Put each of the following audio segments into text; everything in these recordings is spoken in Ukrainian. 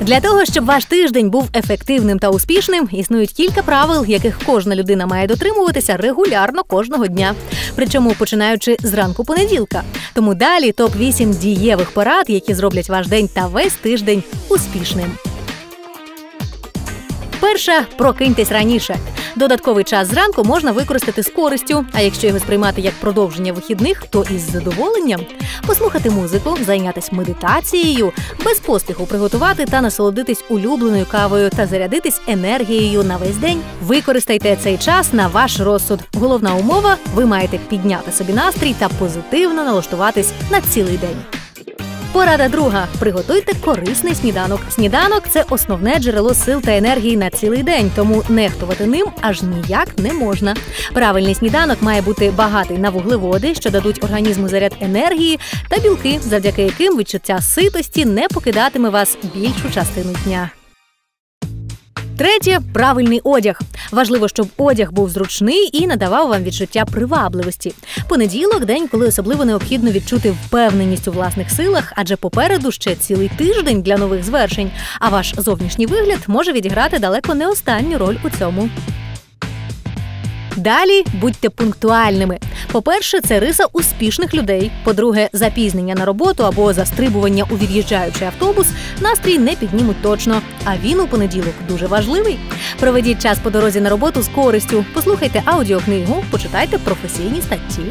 Для того, щоб ваш тиждень був ефективним та успішним, існують кілька правил, яких кожна людина має дотримуватися регулярно кожного дня. Причому починаючи з ранку понеділка. Тому далі топ 8 дієвих порад, які зроблять ваш день та весь тиждень успішним. Перша прокиньтесь раніше. Додатковий час зранку можна використати з користю. А якщо його сприймати як продовження вихідних, то із задоволенням послухати музику, зайнятися медитацією, без поспіху приготувати та насолодитись улюбленою кавою та зарядитись енергією на весь день. Використайте цей час на ваш розсуд. Головна умова ви маєте підняти собі настрій та позитивно налаштуватись на цілий день. Порада друга: приготуйте корисний сніданок. Сніданок це основне джерело сил та енергії на цілий день, тому нехтувати ним аж ніяк не можна. Правильний сніданок має бути багатий на вуглеводи, що дадуть організму заряд енергії, та білки, завдяки яким відчуття ситості не покидатиме вас більшу частину дня. Третє правильний одяг. Важливо, щоб одяг був зручний і надавав вам відчуття привабливості. Понеділок день, коли особливо необхідно відчути впевненість у власних силах, адже попереду ще цілий тиждень для нових звершень. А ваш зовнішній вигляд може відіграти далеко не останню роль у цьому. Далі будьте пунктуальними. По-перше, це риса успішних людей. По-друге, запізнення на роботу або застрибування у від'їжджаючий автобус настрій не піднімуть точно. А він у понеділок дуже важливий. Проведіть час по дорозі на роботу з користю, послухайте аудіокнигу, почитайте професійні статті.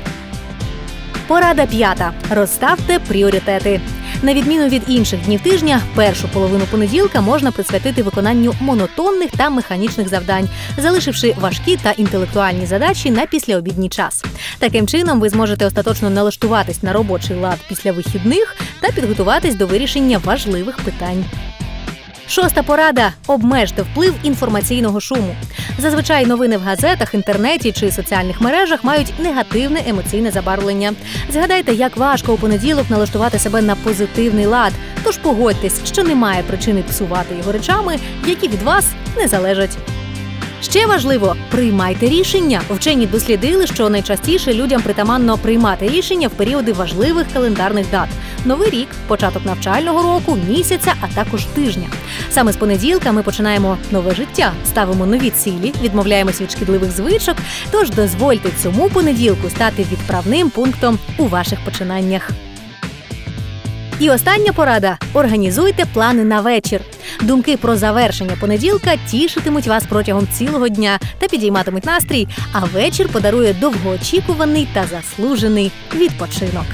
Порада п'ята: розставте пріоритети. На відміну від інших днів тижня, першу половину понеділка можна присвятити виконанню монотонних та механічних завдань, залишивши важкі та інтелектуальні задачі на післяобідній час. Таким чином, ви зможете остаточно налаштуватись на робочий лад після вихідних та підготуватись до вирішення важливих питань. Шоста порада обмежте вплив інформаційного шуму. Зазвичай новини в газетах, інтернеті чи соціальних мережах мають негативне емоційне забарвлення. Згадайте, як важко у понеділок налаштувати себе на позитивний лад. Тож погодьтесь, що немає причини псувати його речами, які від вас не залежать. Ще важливо приймайте рішення. Вчені дослідили, що найчастіше людям притаманно приймати рішення в періоди важливих календарних дат: новий рік, початок навчального року, місяця, а також тижня. Саме з понеділка ми починаємо нове життя, ставимо нові цілі, відмовляємось від шкідливих звичок. Тож дозвольте цьому понеділку стати відправним пунктом у ваших починаннях. І остання порада: організуйте плани на вечір. Думки про завершення понеділка тішитимуть вас протягом цілого дня та підійматимуть настрій. А вечір подарує довгоочікуваний та заслужений відпочинок.